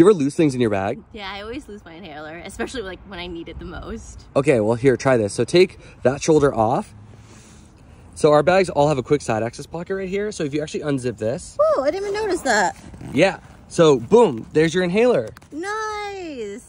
Do you ever lose things in your bag? Yeah, I always lose my inhaler, especially like when I need it the most. Okay, well here, try this. So take that shoulder off. So our bags all have a quick side access pocket right here. So if you actually unzip this, Whoa, I didn't even notice that. yeah. So boom, there's your inhaler. Nice.